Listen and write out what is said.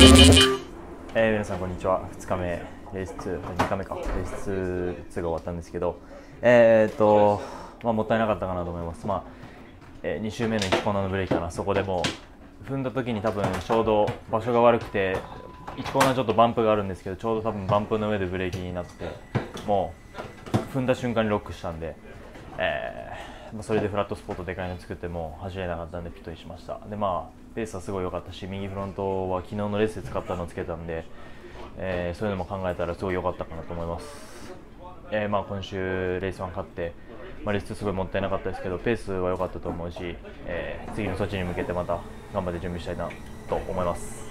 えー皆さんこんにちは。2日目レース2 2日目か。レース2が終わったんですけどえーっとまあもったいなかったかなと思います。まあ、え2周目の1コーナーのブレーキかな。そこでもう踏んだ時に多分ちょうど場所が悪くて1コーナーちょっとバンプがあるんですけどちょうど多分バンプの上でブレーキになってもう踏んだ瞬間にロックしたんで、えーまあ、それでフラットスポットでかいの作っても走れなかったんでピットにしました。でまあペースはすごい良かったし右フロントは昨日のレースで使ったのをつけたんで、えーそういうのも考えたらすごい良かったかなと思います、えーまあ、今週レース1勝って、まあ、レース2すごいもったいなかったですけどペースは良かったと思うし、え次の措置に向けてまた頑張って準備したいなと思います。